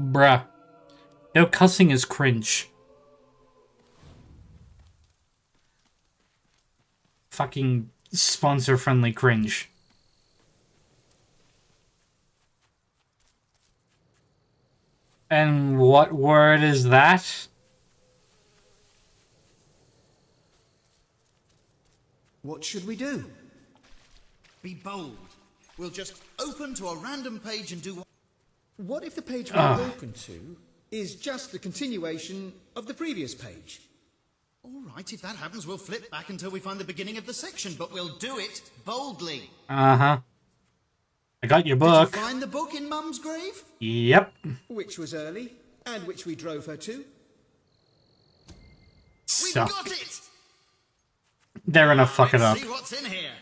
Bruh. No cussing is cringe. Fucking sponsor-friendly cringe. And what word is that? What should we do? Be bold. We'll just open to a random page and do. What if the page we're Ah. open to is just the continuation of the previous page? All right, if that happens, we'll flip back until we find the beginning of the section, but we'll do it boldly. Uh-huh. I got your Did book. you find the book in Mum's grave? Yep. Which was early, and which we drove her to? We got it! they're gonna fuck it up. See what's in here.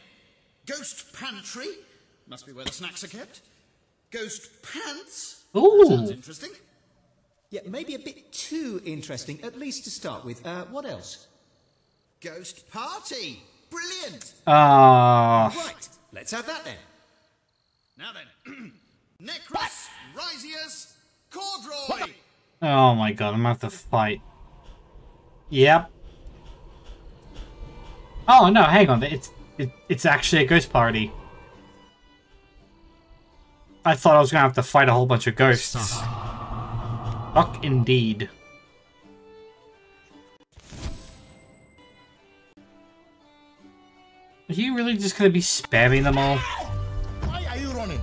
Ghost pantry. Must be where the snacks are kept. Ghost pants. Sounds interesting. Yeah, maybe a bit too interesting, at least to start with. Uh, what else? Ghost party. Brilliant. Uh, Right, let's have that then. Now then, Necros, Rysius, Cordroy. oh my god, I'm gonna have to fight. Yep. Oh no, hang on. It's it, it's actually a ghost party. I thought I was gonna have to fight a whole bunch of ghosts. Fuck indeed. Are you really just gonna be spamming them all? Why are you running?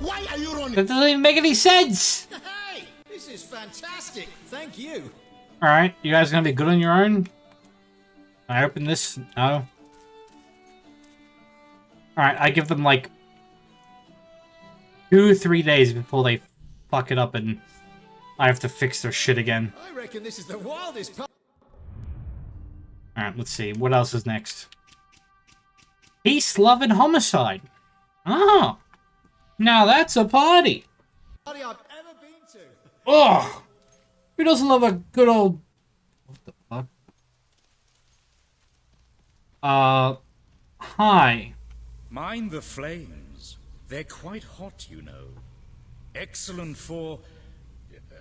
Why are you running? That doesn't even make any sense! Hey, this is fantastic. Thank you. Alright, you guys gonna be good on your own? I open this? No. Alright, I give them like two, three days before they fuck it up and I have to fix their shit again. I reckon this is the wildest part. Alright, let's see. What else is next? Peace, love, and homicide. Oh. Now that's a party. Party I've ever been to. Ugh. Who doesn't love a good old... What the fuck? Uh... Hi. Mind the flames. They're quite hot, you know. Excellent for.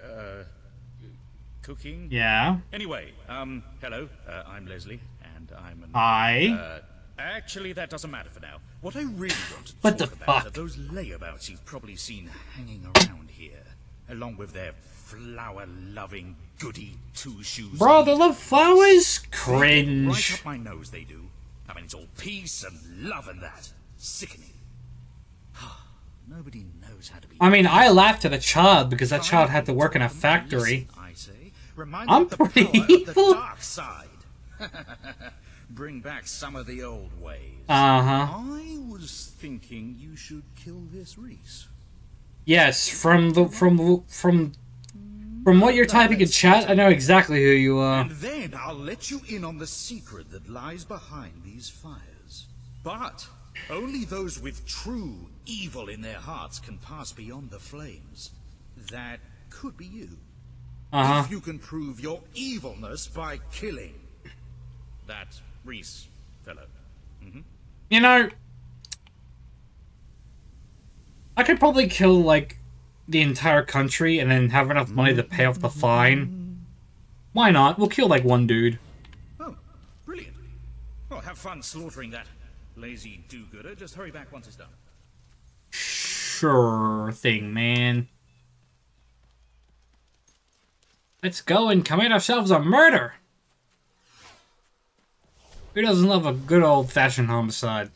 Uh. cooking? Yeah. Anyway, um, hello. Uh, I'm Leslie, and I'm an. Hi. Uh, actually, that doesn't matter for now. What I really want to What talk the about fuck? are those layabouts you've probably seen hanging around here, along with their flower-loving goody two-shoes. Bro, they love flowers? Cringe. Right up my nose, they do. I mean, it's all peace and love and that. Sickening. Nobody knows how to be. I mean, I laughed at a child because that child had to work in a factory. I say, remind I'm me of the pretty evil. dark side. Bring back some of the old ways. Uh-huh. I was thinking you should kill this Reese. Yes, from the from from from what you're typing in chat, I know exactly who you are. And then I'll let you in on the secret that lies behind these fires. But only those with true evil in their hearts can pass beyond the flames. That could be you. Uh-huh. If you can prove your evilness by killing that Reese fellow. You know, I could probably kill like the entire country and then have enough money to pay off the fine. Why not? We'll kill like one dude. Oh, brilliant. Well, have fun slaughtering that lazy do-gooder. Just hurry back once it's done. Sure thing, man. Let's go and commit ourselves a murder. Who doesn't love a good old-fashioned homicide?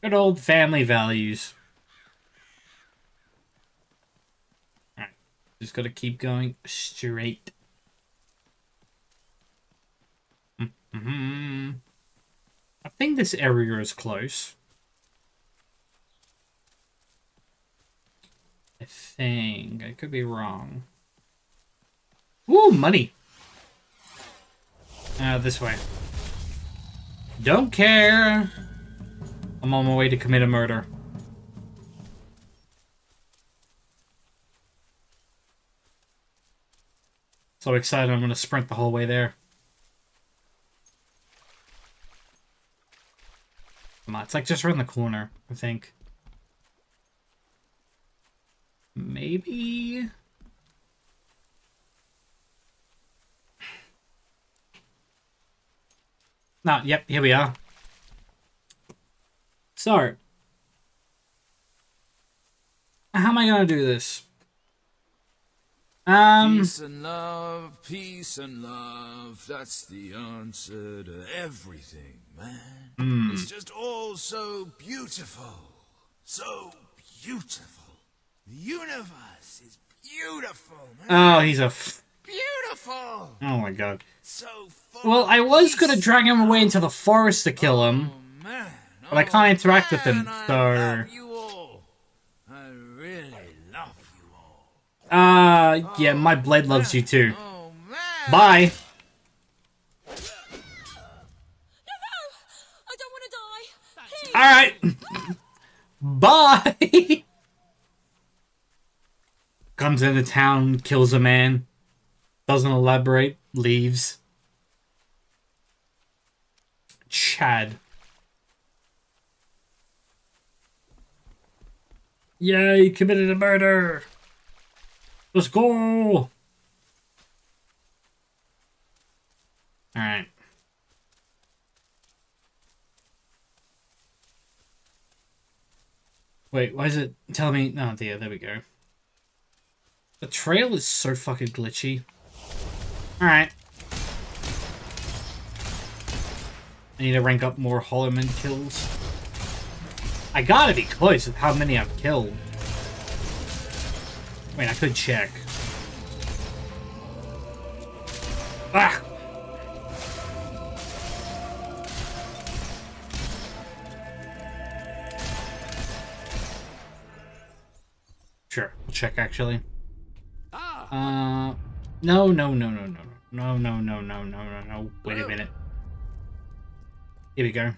Good old family values. Alright, just gotta keep going straight. hmm I think this area is close. I think. I could be wrong. Ooh, money. Uh, this way. Don't care. I'm on my way to commit a murder. So excited, I'm gonna sprint the whole way there. Come on, it's like just around the corner, I think. Maybe... No, yep, here we are. So, how am I gonna do this? Um, Peace and love, peace and love. That's the answer to everything, man. It's just all so beautiful. So beautiful. The universe is beautiful, man. oh, he's a. F- beautiful. oh my god. So Well, I was gonna drag him away into the forest to kill him. Oh, man. But I can't interact with him, man, so- love you all. I really love you all. Uh, yeah, my blade loves you too. Bye. Please. Alright. Bye. Comes into town, kills a man. Doesn't elaborate, leaves. Chad. Yay, committed a murder. Let's go. Alright. Wait, why is it telling me? Oh dear, there we go. The trail is so fucking glitchy. Alright. I need to rank up more Hollowman kills. I gotta be close with how many I've killed. Wait, I could check. Ah! Sure, we'll check actually. Uh, no, no, no, no, no, no, no, no, no, no, no, no. Wait a minute. Here we go.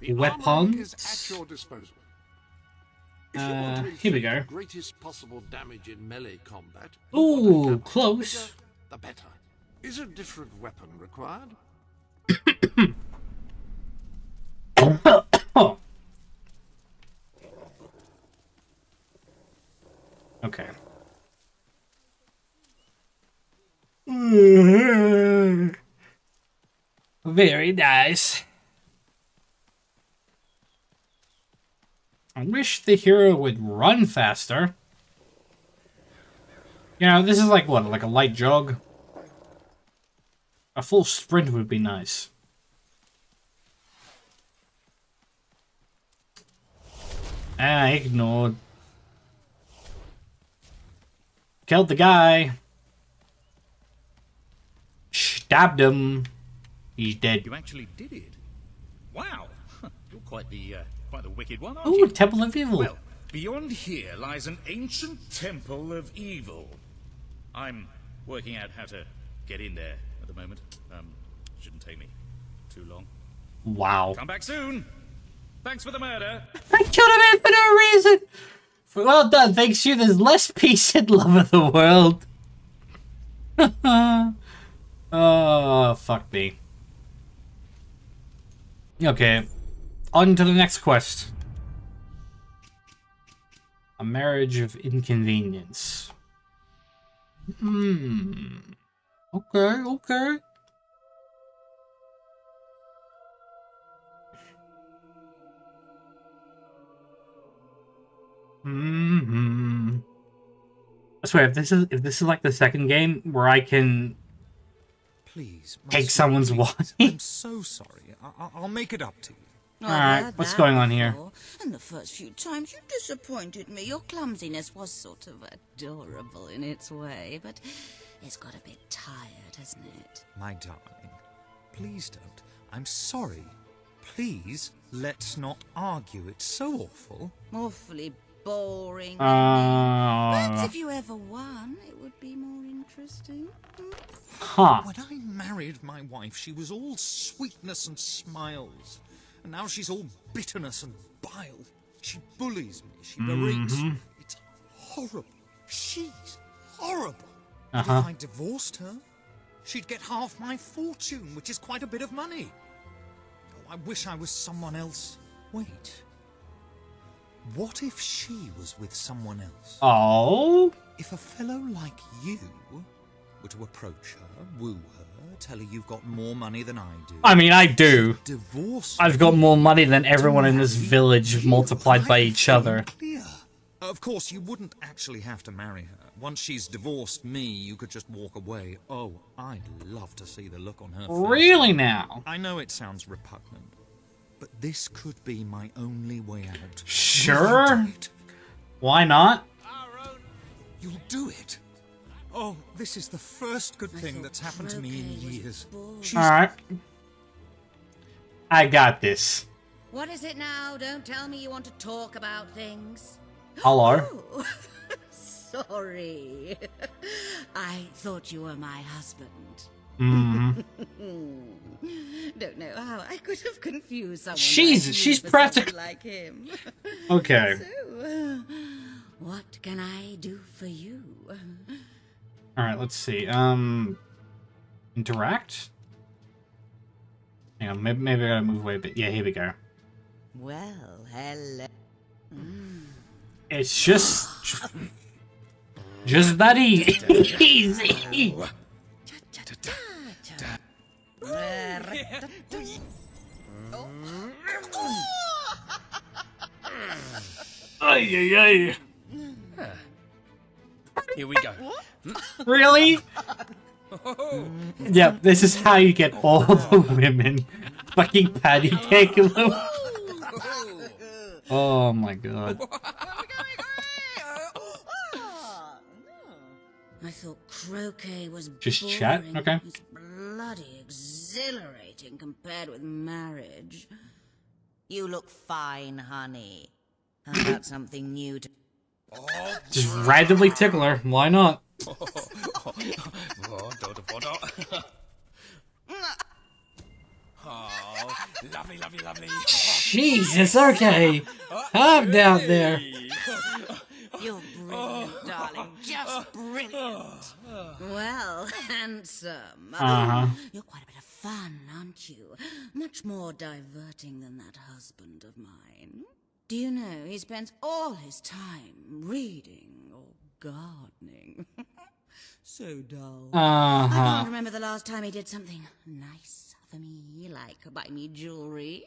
The Weapons? is at your disposal. If you want Uh, here we go. the greatest possible damage in melee combat, Ooh, the close. bigger, the better. Is a different weapon required? Oh. Okay. Very nice. I wish the hero would run faster. You know, this is like what, like a light jog? A full sprint would be nice. Ah, ignored. Killed the guy. Stabbed him. He's dead. You actually did it. Wow, you're quite the uh, quite the wicked one, you? Temple of Evil. Well, beyond here lies an ancient temple of evil. I'm working out how to get in there at the moment. Um, shouldn't take me too long. wow. Come back soon. Thanks for the murder. I killed a man for no reason. Well done. Thanks you. There's less peace and love in the world. oh, fuck me. Okay. On to the next quest. A marriage of inconvenience. Hmm. Okay, okay. Hmm. I swear, if this is if this is like the second game where I can Please. Take someone's wife. I'm so sorry. I- I- I'll make it up to you. I've Alright, what's going on here? before. And the first few times you disappointed me. Your clumsiness was sort of adorable in its way, but it's got a bit tired, hasn't it? My darling, please don't. I'm sorry. Please, let's not argue. It's so awful. Awfully boring. uh Perhaps if you ever won, it would be more interesting. Huh. When I married my wife, she was all sweetness and smiles. And now she's all bitterness and bile. She bullies me. She berates me. It's horrible. She's horrible. But Uh-huh. If I divorced her, she'd get half my fortune, which is quite a bit of money. Oh, I wish I was someone else. Wait. What if she was with someone else? Oh. If a fellow like you were to approach her, woo her, tell her you've got more money than I do. I mean, I do. Divorce. I've got more money than everyone in this village multiplied by each other. Clear. Of course, you wouldn't actually have to marry her. Once she's divorced me, you could just walk away. Oh, I'd love to see the look on her face. Really now? I know it sounds repugnant, but this could be my only way out. Sure. You'll do it. Why not? You'll do it. Oh, this is the first good thing that's happened to me in years. She's Alright. I got this. What is it now? Don't tell me you want to talk about things. Hello. Oh, sorry. I thought you were my husband. Mm. Don't know how I could have confused someone. She's- like she's for practic- someone like him. Okay. so, uh, what can I do for you? Alright, let's see. Um interact? Hang on, maybe, maybe I gotta move away a bit. Yeah, here we go. Well, hello. It's just just that e- easy. Ay, ay, ay. Here we go. Really? Oh. Yep, this is how you get all the women. Fucking patty cake them. Oh my god. I thought croquet was Just boring. chat? Okay. It's bloody exhilarating compared with marriage. You look fine, honey. How about something new to... Just randomly tickle her. Why not? Oh, lovely, lovely, lovely. Jesus, okay. I'm down there. You're brilliant, darling. Just brilliant. Well, handsome. Uh-huh. You're quite a bit of fun, aren't you? Much more diverting than that husband of mine. Do you know he spends all his time reading gardening? so dull. I Uh-huh. can't remember the last time he did something nice for me, like buy me jewelry.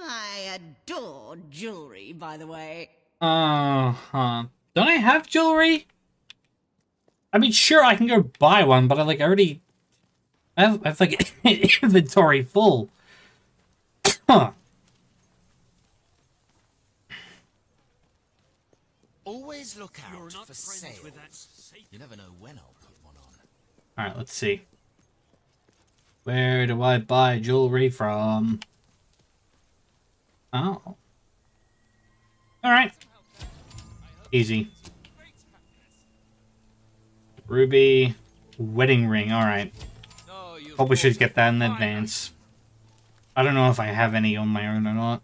I adore jewelry, by the way. Uh-huh. Don't I have jewelry? I mean, sure, I can go buy one, but I, like, already... I have, I have like, inventory full. Huh. Always look out for sales. You never know when I'll put one on. Alright, let's see. Where do I buy jewelry from? Oh. Alright. Easy. Ruby. Wedding ring, alright. You Probably should get that in advance. I don't know if I have any on my own or not.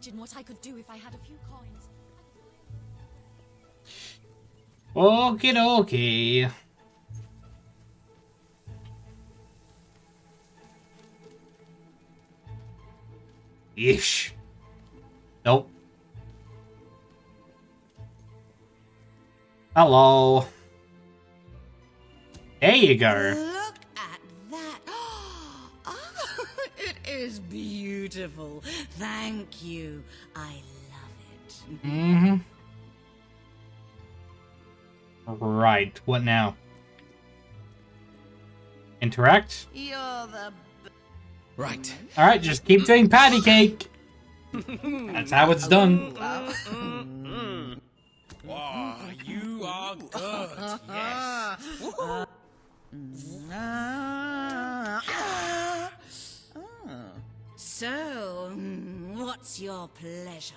Imagine what I could do if I had a few coins. Okie dokie. Ish. Nope. Hello. There you go. Is beautiful. Thank you. I love it. Mm-hmm. Right. What now? Interact? You're the Right. Alright, just keep doing patty cake. That's how it's done. Wow, ah, you are good. Yes. Uh, uh, uh. So, what's your pleasure?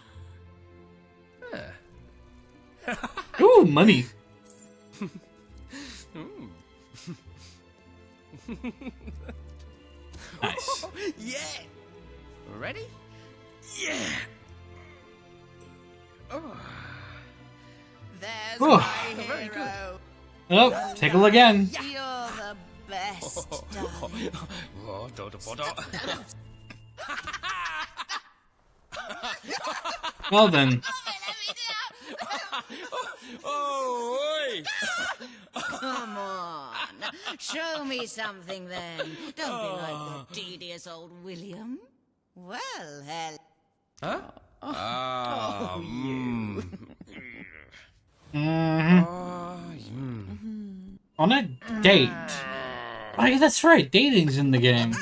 Ooh, money. nice. Yeah. Ready? Yeah. There's Whew. my hero. Oh, tickle again. You're the best, Well then, Oh, oi! Come on. Show me something then. Don't be like Oh. the tedious old William. Well, hell. Huh? Ah, mm. on a date. Oh yeah, that's right. Dating's in the game.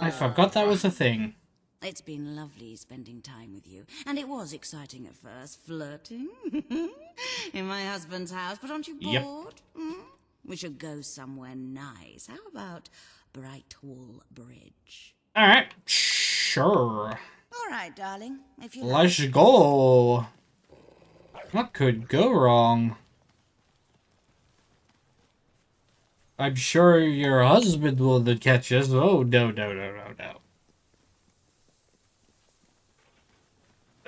I forgot that was a thing. It's been lovely spending time with you. And it was exciting at first, flirting in my husband's house. But aren't you Yep. bored? Hmm? We should go somewhere nice. How about Brightwall Bridge? All right, sure. All right, darling. If you. Let's go. What could go wrong? I'm sure your husband will catch us. Oh no no no no no.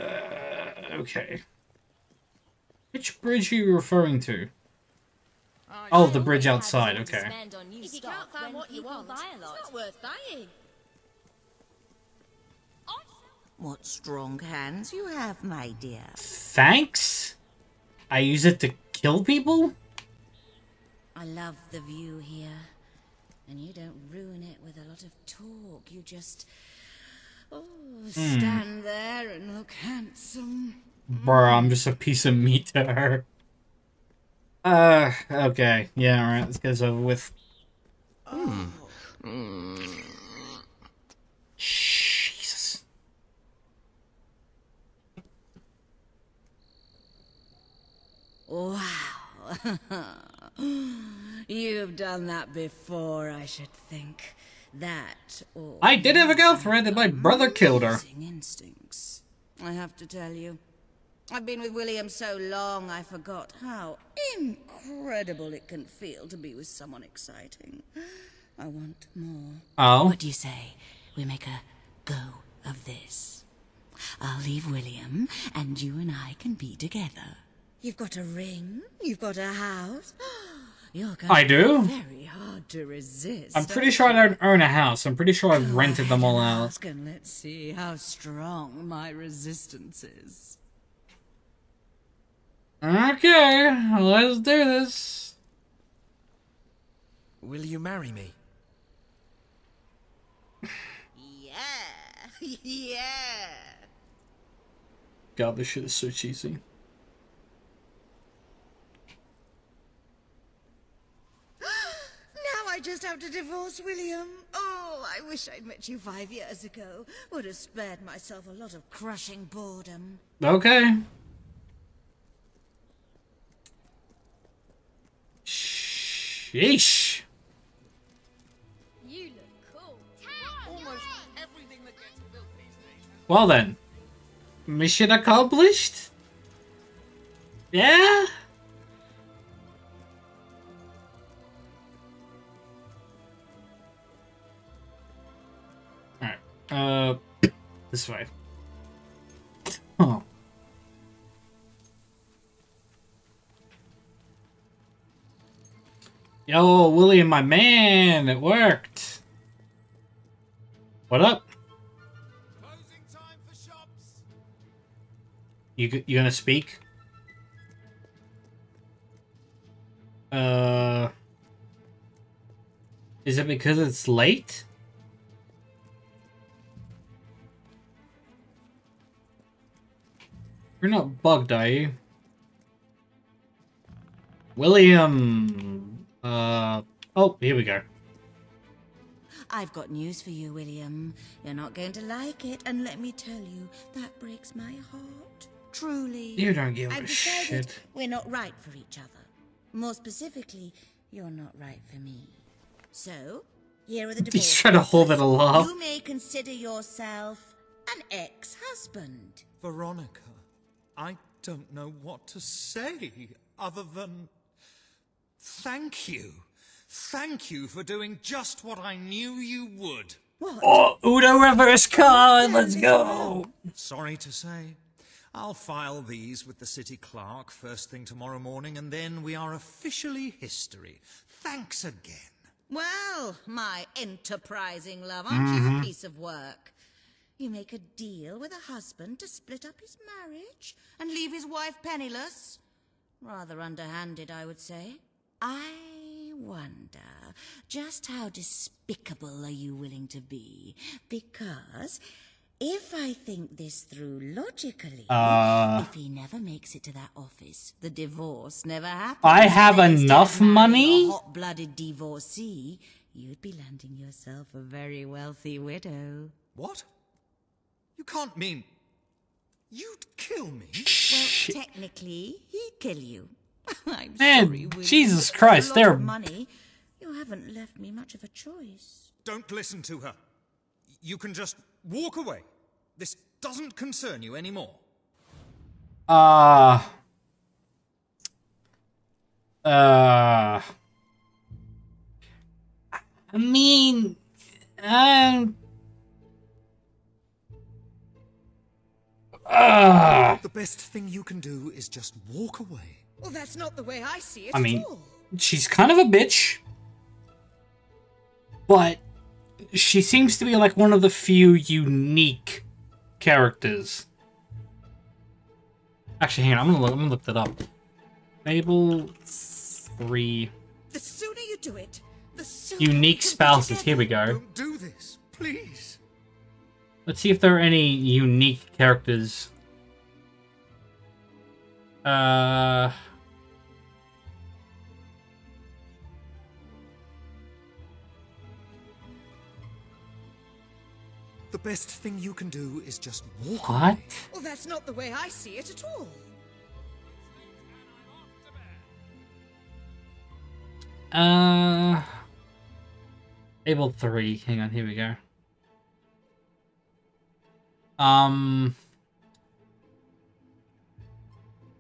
Uh, okay. Which bridge are you referring to? Oh, the bridge outside. Okay. If you can't find what you want, it's not worth buying. What strong hands you have, my dear. Thanks. I use it to kill people. I love the view here. And you don't ruin it with a lot of talk. You just. Oh, stand there and look handsome. Bruh, I'm just a piece of meat to her. Uh, okay. Yeah, alright, let's get this over with. Jesus. Wow. You've done that before, I should think. That or I did have a girlfriend and my brother killed her. instincts. I have to tell you. I've been with William so long I forgot how incredible it can feel to be with someone exciting. I want more. Oh. What do you say? We make a go of this. I'll leave William, and you and I can be together. You've got a ring. You've got a house. You're going I do? very hard to resist. I'm pretty sure I don't own a house. I'm pretty sure I've rented them all out. Ask and let's see how strong my resistance is. Okay, let's do this. Will you marry me? Yeah, yeah. God, this shit is so cheesy. Now I just have to divorce William. Oh, I wish I'd met you five years ago. Would have spared myself a lot of crushing boredom. Okay. Sheesh. You look cool. Almost everything that gets built these days. Well then. Mission accomplished? Yeah? Uh, this way. Oh. Yo, William, my man, it worked. What up? Closing time for shops. You g- you gonna speak? Uh, is it because it's late? You're not bugged, are you? William. Uh. Oh, here we go. I've got news for you, William. You're not going to like it, and let me tell you, that breaks my heart. Truly. You don't give I've a decided shit. we're not right for each other. More specifically, you're not right for me. So, here are the divorce He's trying to hold it papers. aloft. You may consider yourself an ex-husband. Veronica, I don't know what to say other than thank you. Thank you for doing just what I knew you would. Oh, Uno reverse card. Let's go. Sorry to say. I'll file these with the city clerk first thing tomorrow morning, and then we are officially history. Thanks again. Well, my enterprising love, aren't you a mm-hmm. piece of work? You make a deal with a husband to split up his marriage and leave his wife penniless? Rather underhanded, I would say. I wonder just how despicable are you willing to be? Because if I think this through logically, Uh. if he never makes it to that office, the divorce never happens. I have and instead enough money? A hot-blooded divorcee, you'd be landing yourself a very wealthy widow. What? You can't mean. You'd kill me? Well, technically, he'd kill you. I'm Man, sorry, Jesus Christ, a lot they're- money. You haven't left me much of a choice. Don't listen to her. You can just walk away. This doesn't concern you anymore. Uh. Uh. I mean, um. Uh, The best thing you can do is just walk away. Well, that's not the way I see it I at mean, all. she's kind of a bitch, but she seems to be like one of the few unique characters. Actually, hang on, I'm gonna look, I'm gonna look that up. Fable three The sooner you do it, the sooner unique we can be spouses. Here we go. Don't do this, please. Let's see if there are any unique characters. Uh. The best thing you can do is just walk What? away. Well, that's not the way I see it at all. Uh. Fable 3. Hang on, here we go. Um.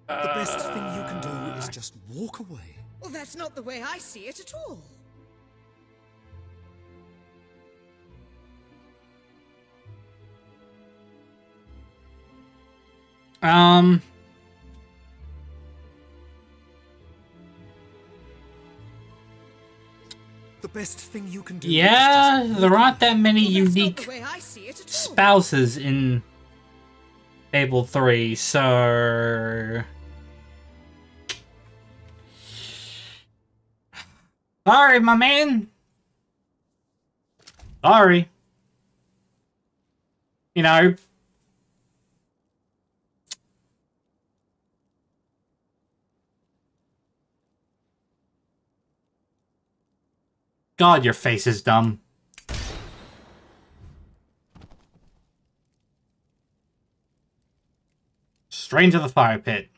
The best thing you can do is just walk away. Well, that's not the way I see it at all. Um. The best thing you can do Yeah, is just there aren't that many Well, that's not unique spouses in Fable 3, so... Sorry, my man. Sorry. You know. God, your face is dumb. Straight into the fire pit.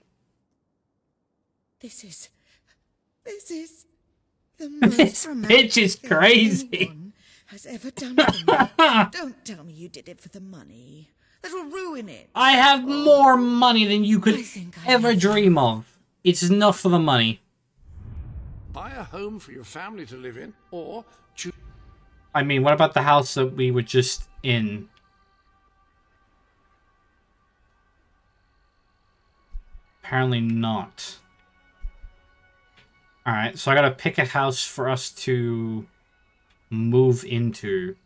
This is. This is. The most This romantic bitch is thing crazy. anyone Has ever done for me. Don't tell me you did it for the money. That'll ruin it. I have oh. more money than you could I I ever have. dream of. It's enough for the money. Buy a home for your family to live in, or choose. I mean, what about the house that we were just in? Apparently not. Alright, so I gotta pick a house for us to move into.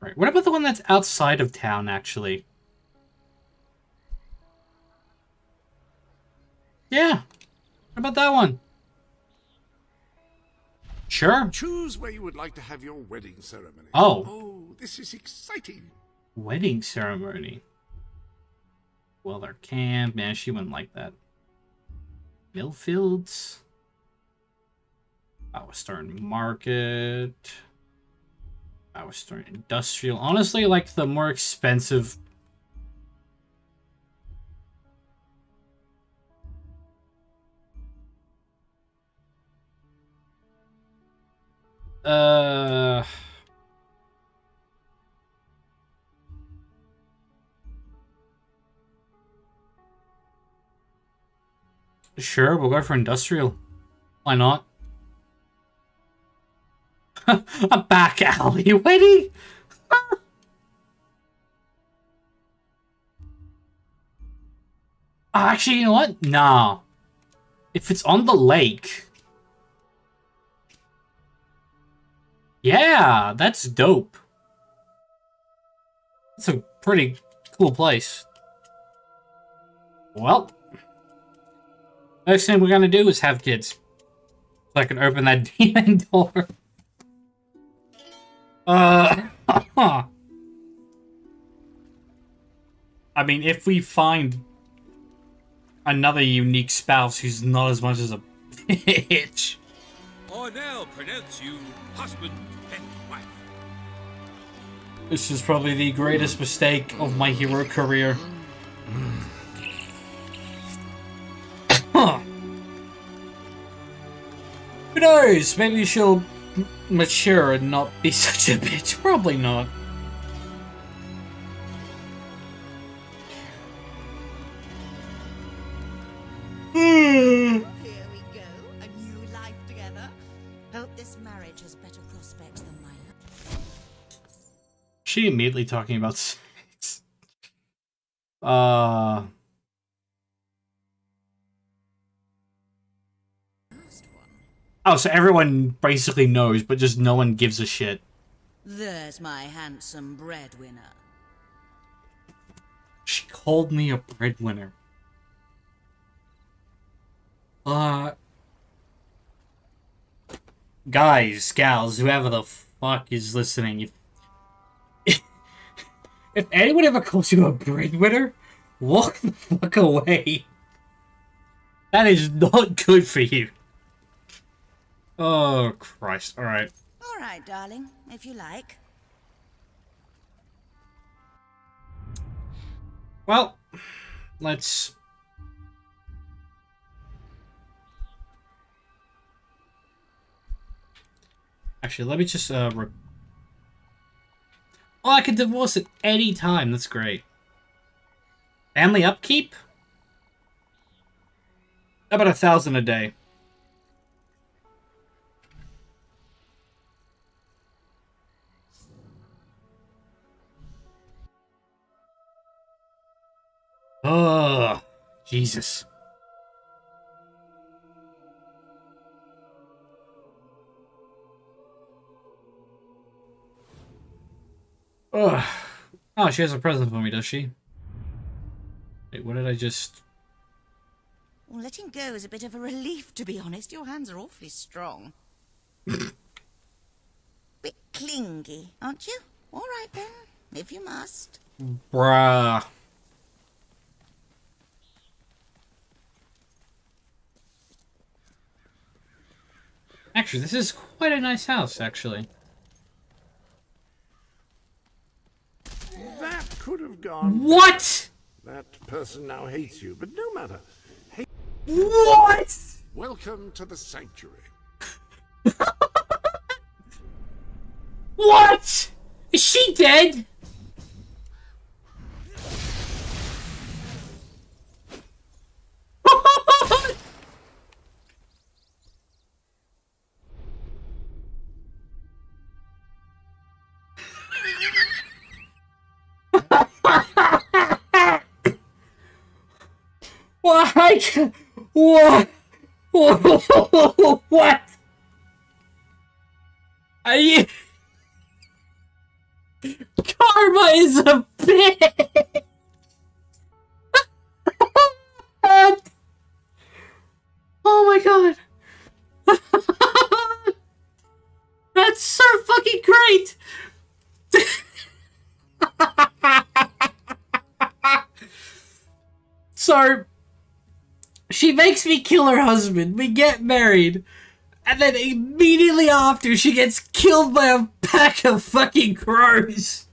Right. What about the one that's outside of town, actually? Yeah. What about that one? Sure. Choose where you would like to have your wedding ceremony. Oh. Oh, this is exciting. Wedding ceremony. Dweller Camp. Man, she wouldn't like that. Millfields. Stern Market. Stern Industrial. Honestly, like the more expensive Uh. Sure, we'll go for industrial. Why not? A back alley wedding? actually, you know what? Nah. If it's on the lake... Yeah, that's dope. It's a pretty cool place. Well, next thing we're gonna do is have kids. So I can open that demon door. Uh, I mean, if we find another unique spouse who's not as much as a bitch. I now pronounce you husband and wife. This is probably the greatest mistake of my hero career. huh. Who knows? Maybe she'll mature and not be such a bitch. Probably not. She immediately talking about sex. Uh. Oh, so everyone basically knows, but just no one gives a shit. There's my handsome breadwinner. She called me a breadwinner. Uh. Guys, gals, whoever the fuck is listening, if, if anyone ever calls you a breadwinner, walk the fuck away. That is not good for you. Oh, Christ. Alright. All right, darling, if you like. Well, let's... Actually, let me just, uh... Oh, I can divorce at any time. That's great. Family upkeep? About a thousand a day? Oh, Jesus. Ugh. Oh, she has a present for me, does she? Wait, what did I just... Well, letting go is a bit of a relief, to be honest. Your hands are awfully strong. bit clingy, aren't you? All right then, if you must. Bruh. Actually, this is quite a nice house, actually. That gone. What? That person now hates you, but no matter. Hey, What? welcome to the sanctuary. What? Is she dead? What? What? What? Are you... Karma is a bitch! oh my god! That's so fucking great! so, she makes me kill her husband. We get married. And then immediately after, she gets killed by a pack of fucking crows.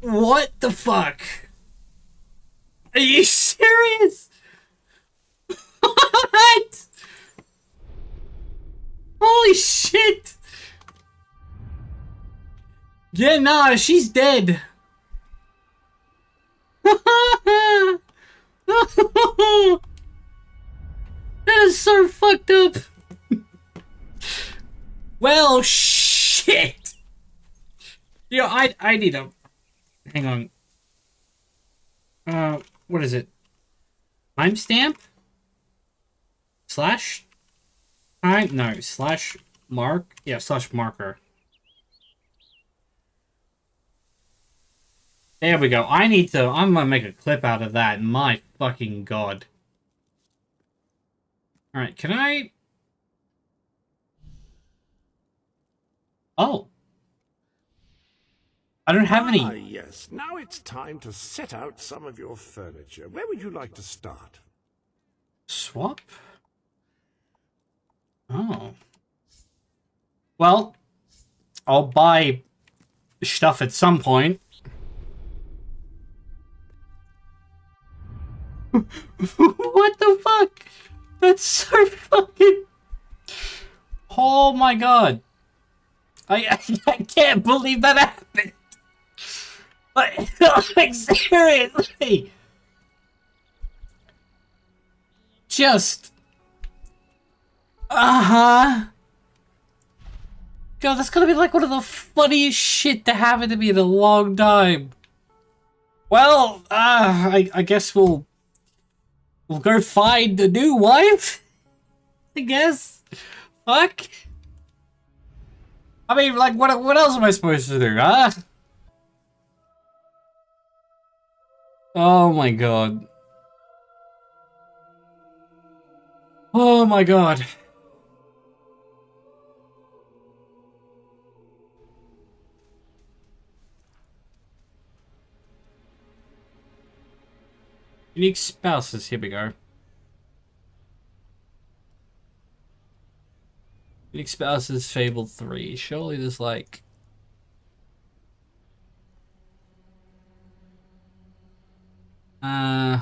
What the fuck? Are you serious? What? Holy shit! Yeah, nah, she's dead. That is so fucked up. well, shit. Yo, I I need a. Hang on. Uh, what is it? Timestamp? Slash time? No, slash mark? Yeah, slash marker. There we go. I need to, I'm gonna make a clip out of that. My fucking god. Alright, can I... Oh. I don't have any... Ah, yes. Now it's time to set out some of your furniture. Where would you like to start? Swap? Oh. Well, I'll buy stuff at some point. what the fuck? That's so fucking... Oh my god. I, I, I can't believe that happened. Like, like seriously. Just... Uh-huh. God, that's gonna be like one of the funniest shit to happen to me in a long time. Well, uh, I, I guess we'll We'll go find a new wife? I guess. Fuck. I mean, like, what, what else am I supposed to do, huh? Oh my god. Oh my god. Unique spouses, here we go. Unique spouses, Fable 3. Surely there's like... Uh...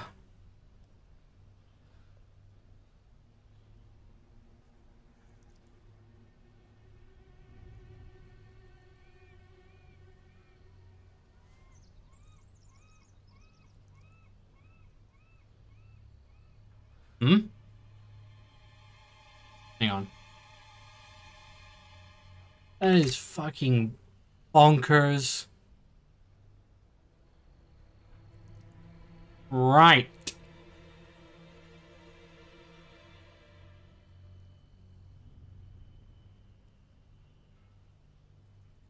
That is fucking bonkers. Right.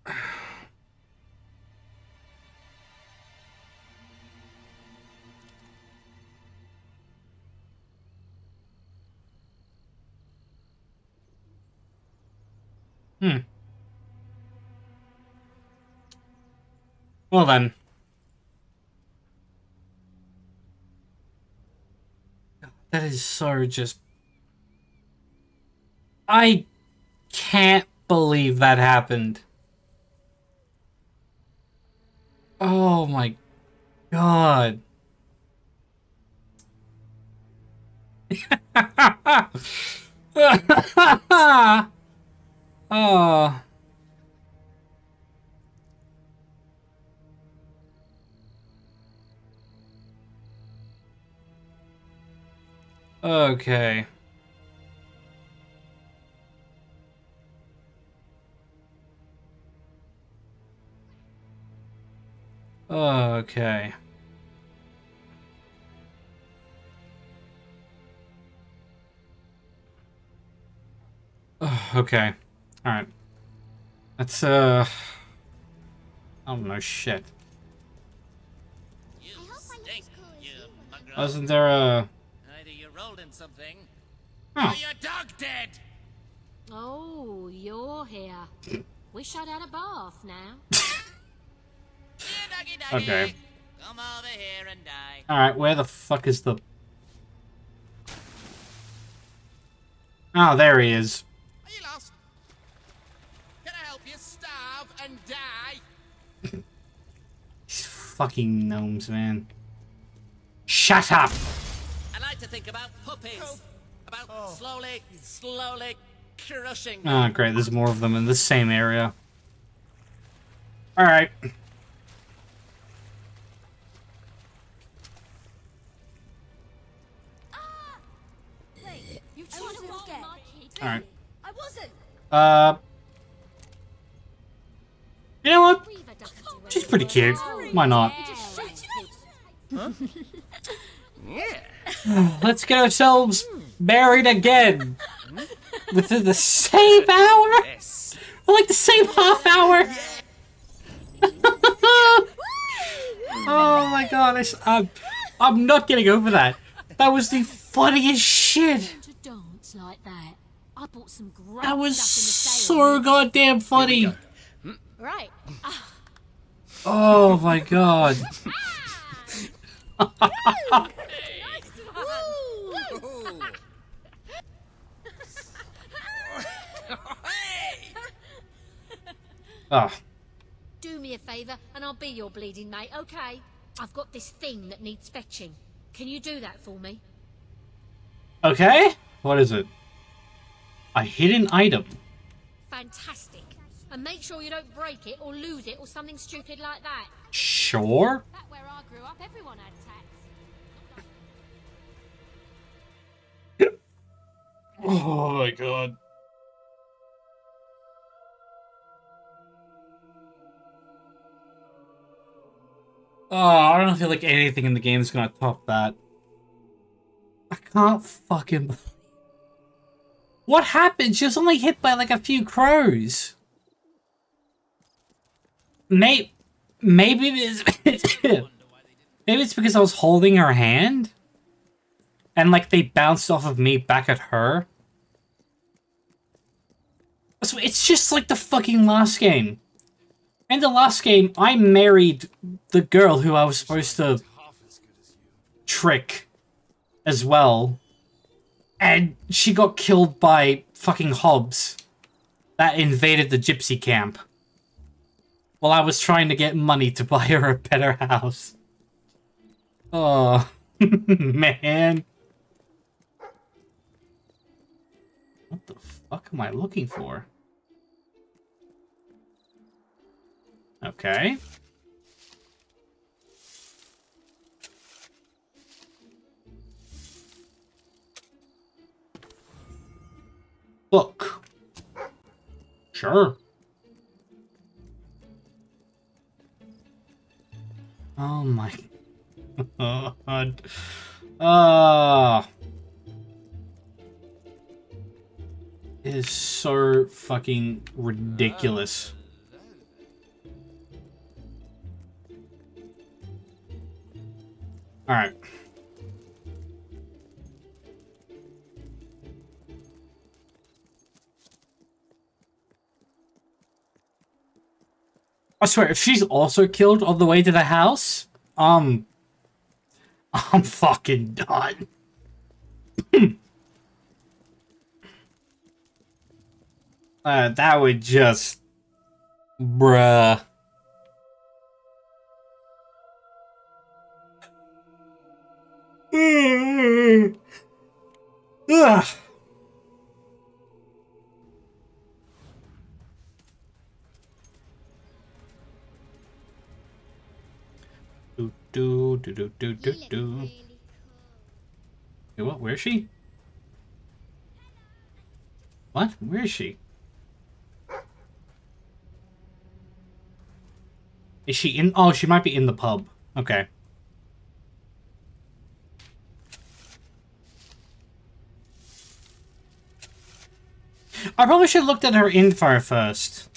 Hmm. Well then. That is so just... I can't believe that happened. Oh my god. Oh. Okay. Okay. okay. Alright. That's, uh... I don't know, shit. Wasn't there a... Either you rolled in something, oh. or your dog dead! Oh, you're here. Wish I'd had a bath now. doggy, doggy. Okay. Come over here and die. Alright, where the fuck is the... Oh, there he is. Are you lost? Can I help you starve and die? These fucking gnomes, man. Shut up! I to think about puppies. Oh. About slowly, slowly crushing them. Oh, great, there's more of them in the same area. Alright. Wait, you chose him again. Alright. I wasn't. Uh... You know what? She's pretty cute. Why not? Huh? Yeah. Let's get ourselves married again. Within the same hour? Yes. Like the same half hour? oh my god, I, am I'm not getting over that. That was the funniest shit. Like that. I bought some great That was stuff in the so goddamn funny. Right. Oh my god. Ah. Do me a favour and I'll be your bleeding mate, okay? I've got this thing that needs fetching. Can you do that for me? Okay. What is it? A hidden item. Fantastic. And make sure you don't break it or lose it or something stupid like that. Sure. Back where I grew up, everyone had tats. Oh my god. Oh, I don't feel like anything in the game is gonna top that. I can't fucking... What happened? She was only hit by like a few crows. May maybe it's, maybe it's because I was holding her hand, and like they bounced off of me back at her. So it's just like the fucking last game. In the last game, I married the girl who I was supposed to trick as well. And she got killed by fucking Hobbes that invaded the gypsy camp. While I was trying to get money to buy her a better house. Oh, man. What the fuck am I looking for? Okay. Book. Sure. Oh my god. Uh, it is so fucking ridiculous. Alright. I swear, if she's also killed on the way to the house, um, I'm fucking done. uh, that would just, bruh. Ugh. Do do do do do do do. Hey, what? Where is she? What? Where is she? Is she in? Oh, she might be in the pub. Okay. I probably should have looked at her info first.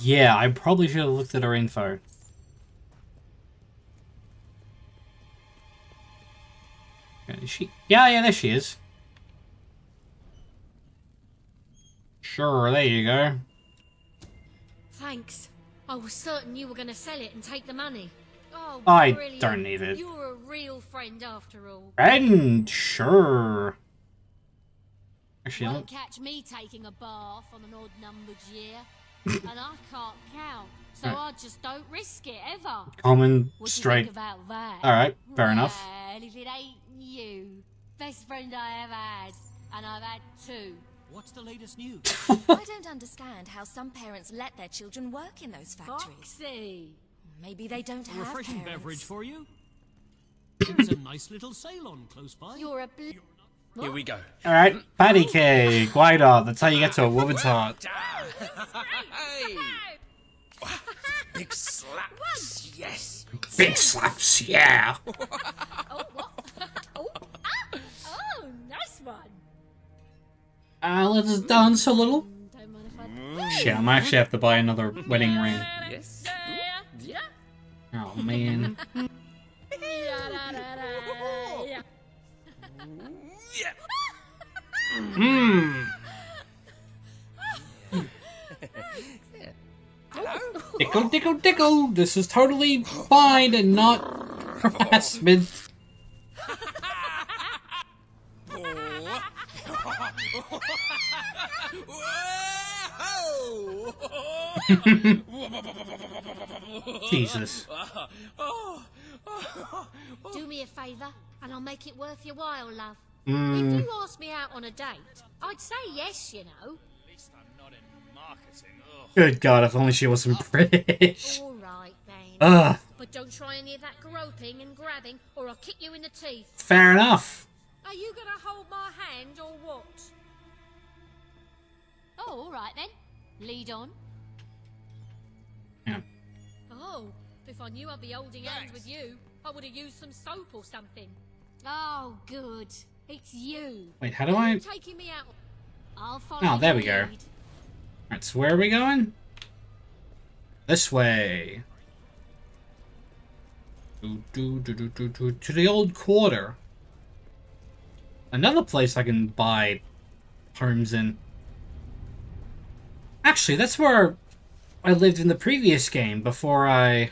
Yeah, I probably should have looked at her info. Is she? Yeah, yeah, there she is. Sure, there you go. Thanks. I was certain you were going to sell it and take the money. Oh, I brilliant. don't need it. You're a real friend after all. Friend, sure. Actually, Won't catch me taking a bath on an odd numbered year. and I can't count, so Right. I just don't risk it ever. common, What do straight. about that? Alright, fair enough. Well, if it ain't you, best friend I ever had, and I've had two. What's the latest news? I don't understand how some parents let their children work in those factories. Foxy. Maybe they don't A have refreshing parents. beverage for you. There's a nice little sale on close by. You're a bl- Here we go. Alright, patty cake, guida. That's how you get to a woman's heart. Big slaps, yes. Big slaps, yeah. oh, oh, ah! oh, nice one. Uh, let's dance a little. Don't mind if I... Shit, I might actually have to buy another wedding ring. Yes. Oh man. Mmm. Tickle, tickle, tickle. This is totally fine and not harassment. Jesus. Do me a favour, and I'll make it worth your while, love. Mm. If you asked me out on a date, I'd say yes, you know. Good God, if only she wasn't British. All right, then. Ugh. But don't try any of that groping and grabbing, or I'll kick you in the teeth. Fair enough. Are you gonna hold my hand, or what? Oh, all right then. Lead on. Yeah. Oh, if I knew I'd be holding hands with you, I would have used some soap or something. Oh, good. It's you. Wait, how do I- taking me out? I'll follow Oh, there we go. Alright, so where are we going? This way. Do, do, do, do, do, do, to the old quarter. Another place I can buy homes in. Actually, that's where I lived in the previous game before I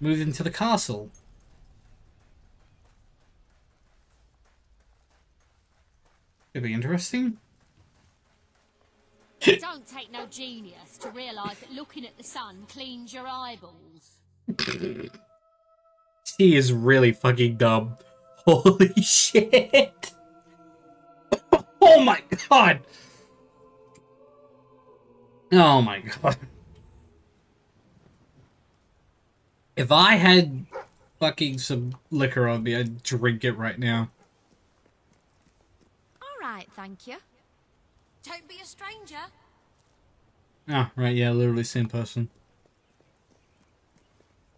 moved into the castle. Could be interesting. It don't take no genius to realise that looking at the sun cleans your eyeballs. He is really fucking dumb. Holy shit. Oh my god. Oh my god. If I had fucking some liquor on me, I'd drink it right now. All right, thank you. Don't be a stranger. Ah, right, yeah, literally same person.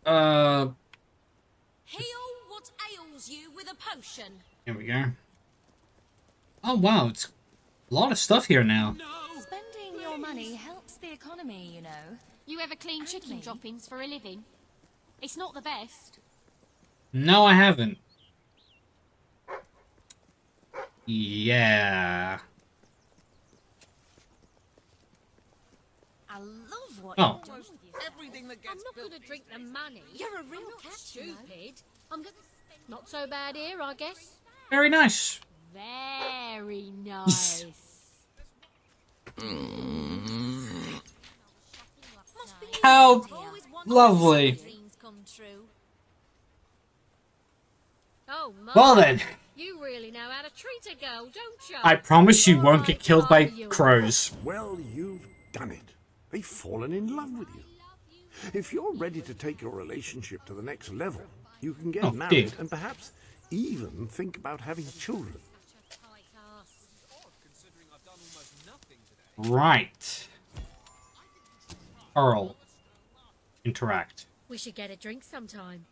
Uh, Heal what ails you with a potion. here we go. Oh wow, it's a lot of stuff here now. Spending your money helps the economy, you know. You ever clean chicken droppings for a living? It's not the best. No, I haven't. Yeah. I love what Oh. you're doing. Everything that gets I'm not going to drink the money. You're a real cat, stupid. I'm going Not so bad here, I guess. Very nice. Very nice. How lovely. Dreams come true. Oh. Well then. You really know how to treat a girl, don't you? I promise you won't oh get killed by crows. Well, you've done it. They've fallen in love with you. If you're ready to take your relationship to the next level, you can get Oh, married dear. and perhaps even think about having children. Right. Earl. Interact. We should get a drink sometime.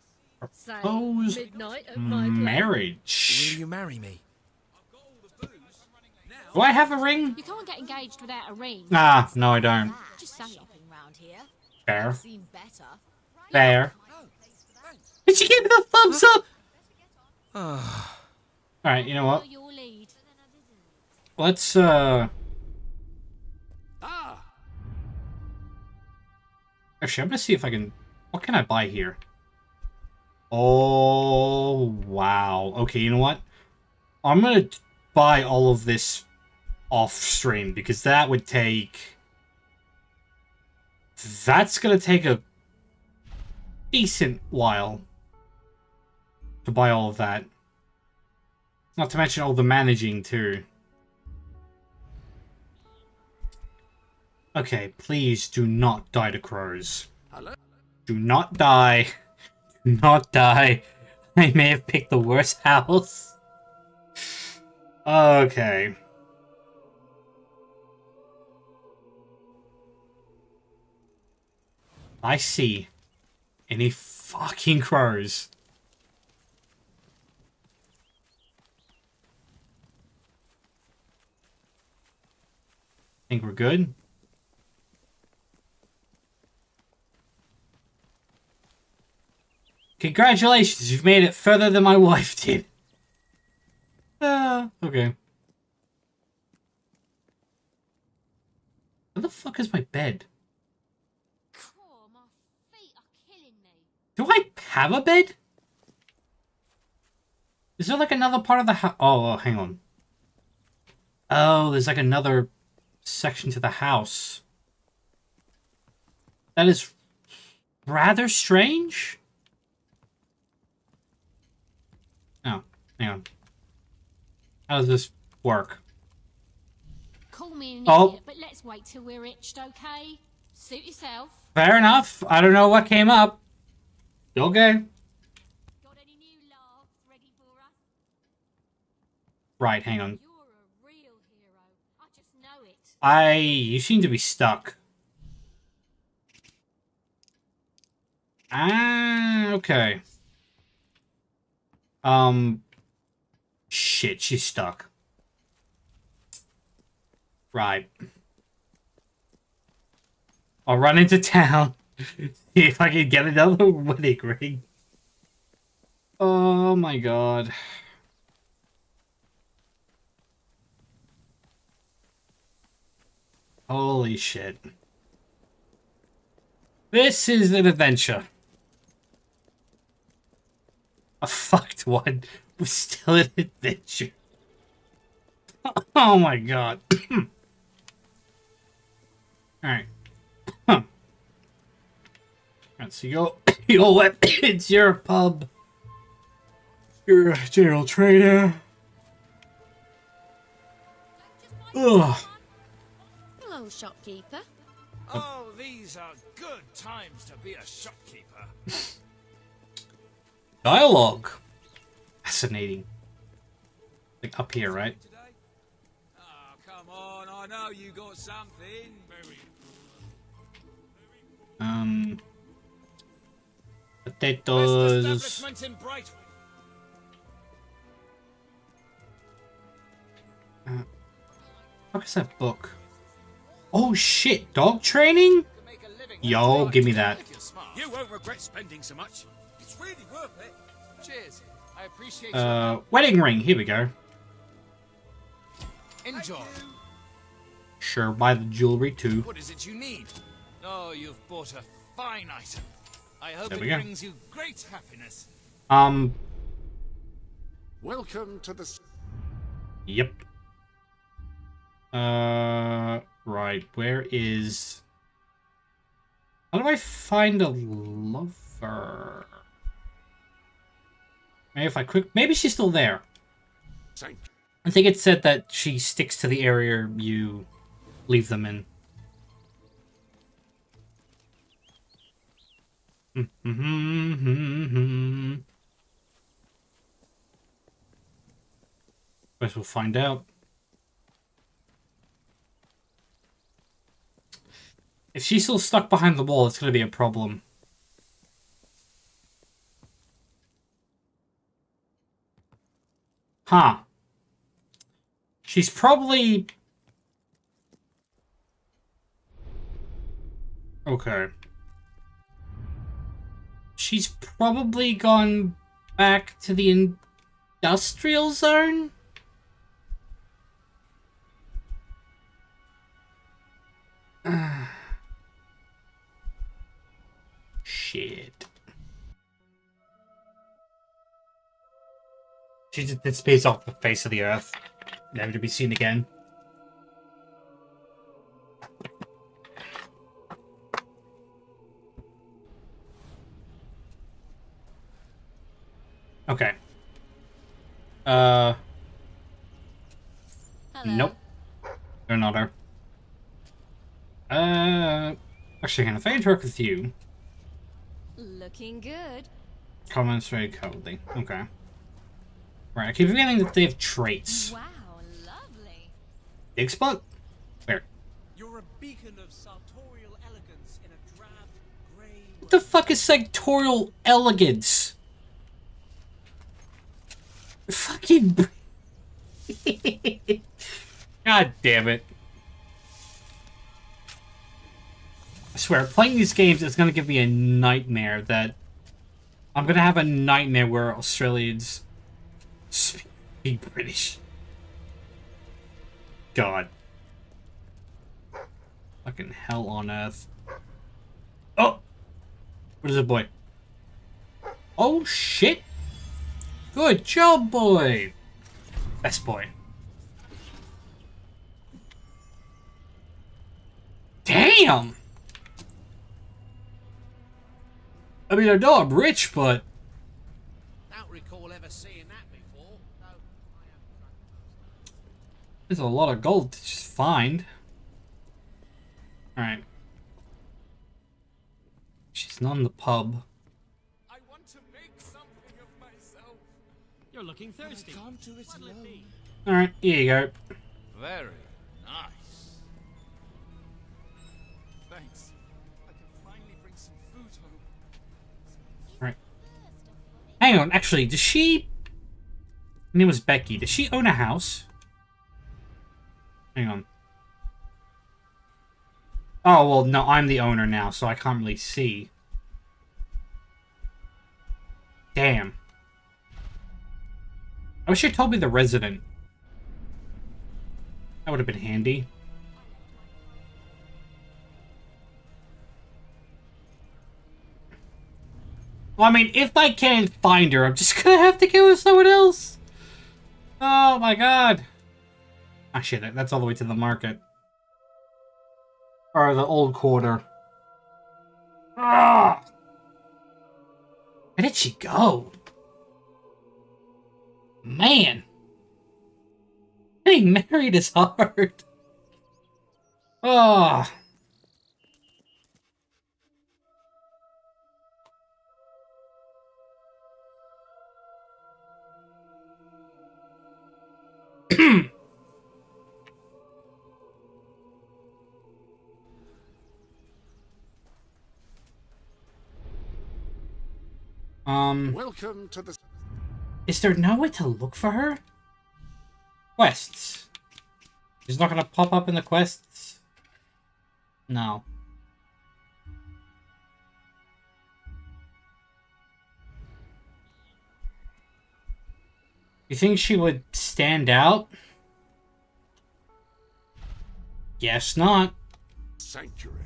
Say Propose midnight at my place. marriage. Will you marry me? Do I have a ring? You can't get engaged without a ring. Ah, no, I don't. Just saying. round here. Fair. Fair. Did she give me the thumbs up? Alright, you know what? Let's, uh... Actually, I'm gonna see if I can... What can I buy here? Oh, wow. Okay, you know what? I'm gonna buy all of this off stream because that would take... That's gonna take a decent while to buy all of that. Not to mention all the managing, too. Okay, please do not die to crows. Do not die. Do not die. I may have picked the worst house. Okay. I see any fucking crows. Think we're good? Congratulations, you've made it further than my wife did. Ah, okay. Where the fuck is my bed? Do I have a bed? Is there like another part of the house? Oh, oh, hang on. Oh, there's like another section to the house. That is rather strange. Oh, hang on. How does this work? Call me an Oh. idiot, but let's wait till we're itched, okay? Suit yourself. Fair enough. I don't know what came up. Okay. Right, hang on. I... You seem to be stuck. Ah, okay. Um... Shit, she's stuck. Right. I'll run into town. See if I can get another wedding ring. Oh my god. Holy shit. This is an adventure. A fucked one was still an adventure. Oh my god. Alright. Huh. Alright, so your, your weapons, your pub. You're a general trader. Ugh. Hello, shopkeeper. Oh, these are good times to be a shopkeeper. Dialogue. Fascinating. Like up here, right? Oh, come on, I know you got something. Um. Potatoes. establishment. What is that book? Oh shit, dog training? Yo, give me that. You won't regret spending so much. It's really worth it. Cheers. I appreciate Uh, wedding ring. Here we go. Enjoy. Sure, buy the jewelry too. What is it you need? Oh, you've bought a fine item. I hope There it we go. brings you great happiness. Um, Welcome to the. yep. Uh, right. Where is? How do I find a lover? Maybe if I quick, maybe she's still there. Thank I think it said that she sticks to the area you leave them in. Mm-hmm. Guess we'll find out. If she's still stuck behind the wall, it's going to be a problem. Huh. She's probably... Okay. She's probably gone back to the industrial zone? Shit. She just dissipates off the face of the earth, never to be seen again. Okay. Uh. Nope. They're not her. Uh. Actually, can if I interact with you, Looking good. comments very cowardly. Okay. Right, I keep forgetting that they have traits. Wow, lovely. Big spot? Where? You're a beacon of sartorial elegance in a drab, grey What the fuck is sectorial elegance? Fucking. God damn it. I swear, playing these games is going to give me a nightmare that I'm going to have a nightmare where Australians speak British. God. Fucking hell on earth. Oh! What is it, boy? Oh, shit! Good job, boy! Best boy. Damn! I mean, I know I'm rich, but... Don't recall ever seeing that before. No, There's a lot of gold to just find. Alright. She's not in the pub. You're looking thirsty. I can't do it. Alright, here you go. Very nice. Thanks. I can finally bring some food home. Alright. Hang on, actually, does she... Her name was Becky. Does she own a house? Hang on. Oh, well, no, I'm the owner now, so I can't really see. Damn. I wish you told me the resident. That would have been handy. Well, I mean, if I can't find her, I'm just gonna have to go with someone else. Oh my god. Ah, shit, that's all the way to the market. Or the old quarter. Ah! Where did she go? Man. Getting married is hard. Oh. um. Welcome to the. Is there no way to look for her? Quests. She's not gonna pop up in the quests? No. You think she would stand out? Guess not. Sanctuary.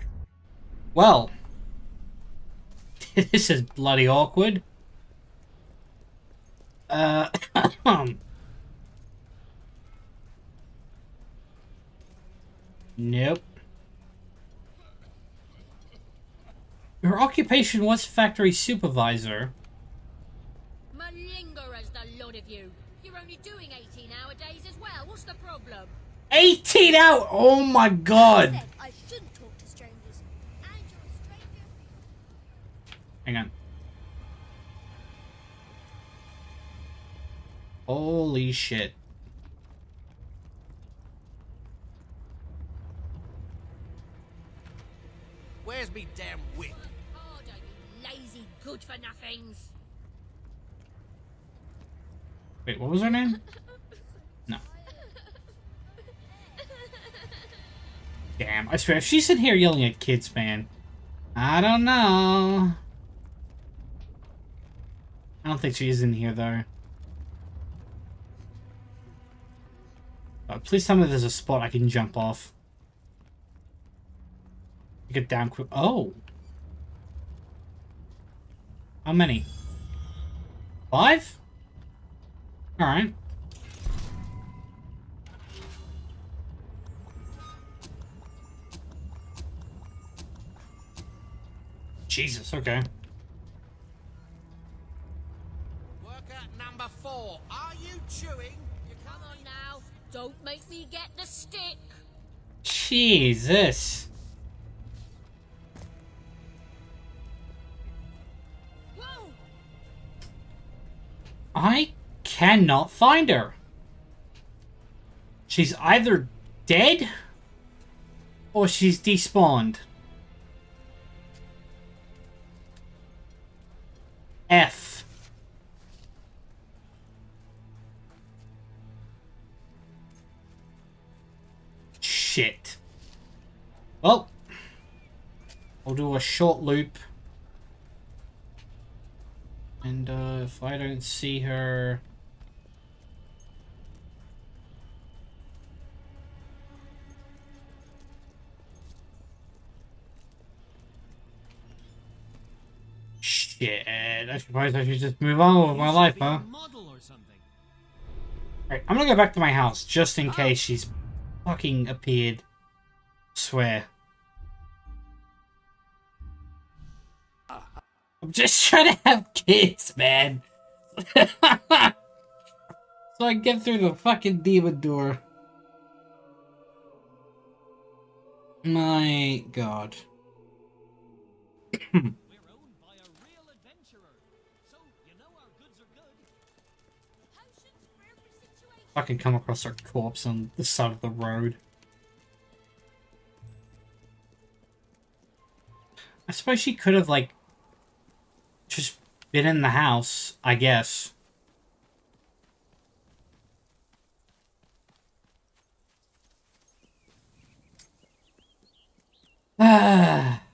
Well. this is bloody awkward. Uh, nope. Her occupation was factory supervisor. Malingerers, the lot of you. You're only doing 18 hour days as well. What's the problem? 18 out! Oh my god! I shouldn't Holy shit. Where's me damn whip? Oh, don't you lazy good for nothings. Wait, what was her name? No. Damn, I swear, if she's in here yelling at kids, man, I don't know. I don't think she's in here, though. Uh, please tell me there's a spot I can jump off. Get down quick. Oh! How many? Five? Alright. Jesus, okay. Jesus. I cannot find her. She's either dead or she's despawned. Shit. Well, I'll do a short loop. And uh, if I don't see her... Shit, I suppose I should just move on with my life, huh? Alright, I'm gonna go back to my house, just in case she's fucking appeared. Swear. I'm just trying to have kids, man. so I get through the fucking demon door. My god. I can come across her corpse on the side of the road. I suppose she could have, like, just been in the house, I guess. Ah.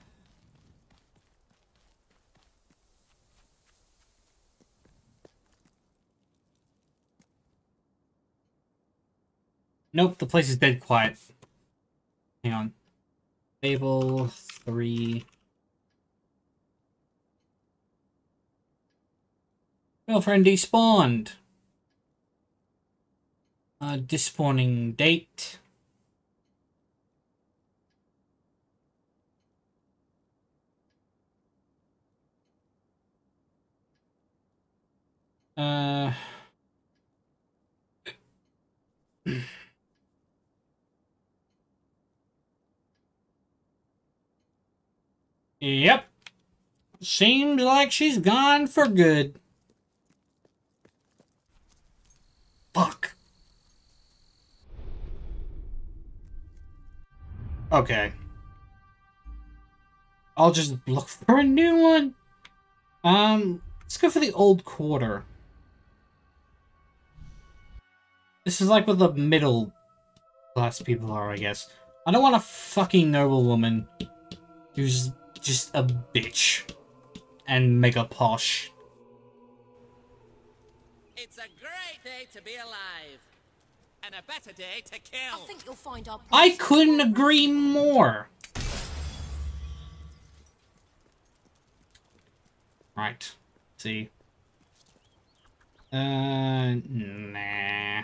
Nope, the place is dead quiet. Hang on. Fable 3. Girlfriend despawned. Uh, despawning date. Uh... Yep. Seems like she's gone for good. Fuck. Okay. I'll just look for a new one. Um, let's go for the old quarter. This is like what the middle class people are, I guess. I don't want a fucking noble woman who's just a bitch and mega posh. It's a day to be alive. And a better day to kill. I think you'll find our I couldn't agree more. Right. see. Uh, nah.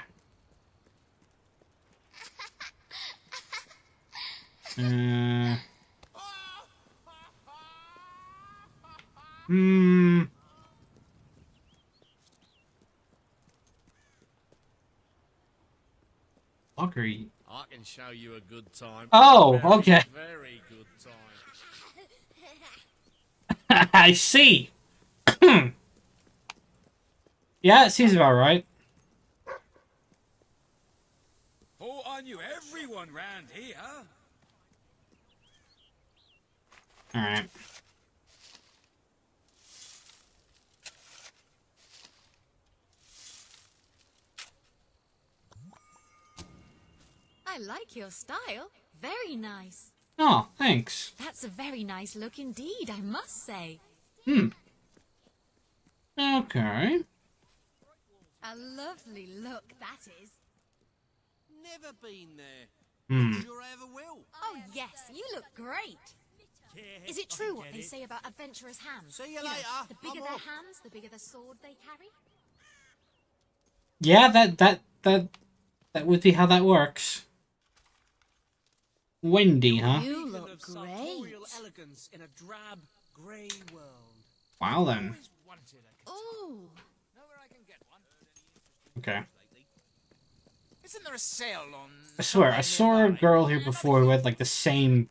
Uh. Hmm. Fuckery. I can show you a good time. Oh, Very, okay. Very good time. I see. yeah, it seems about right. Thought I knew everyone round here. Alright. I like your style. Very nice. Oh, thanks. That's a very nice look indeed, I must say. Hmm. Okay. A lovely look, that is. Never been there. Hmm. Sure I ever will. Oh, yes, you look great. Is it true what they say about adventurers' hands? See you know, later. the bigger I'm their off. hands, the bigger the sword they carry. Yeah, that that that that would be how that works. Wendy, huh? You look great. Elegance in a drab, grey world. Wow then. Ooh. Okay. Isn't there a sale on? I swear, I saw a girl here before who had like the same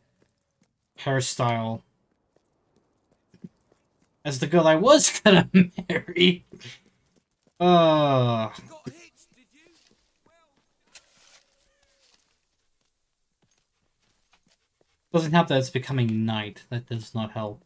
hairstyle as the girl I was gonna marry. Uh. Doesn't help that it's becoming night. That does not help.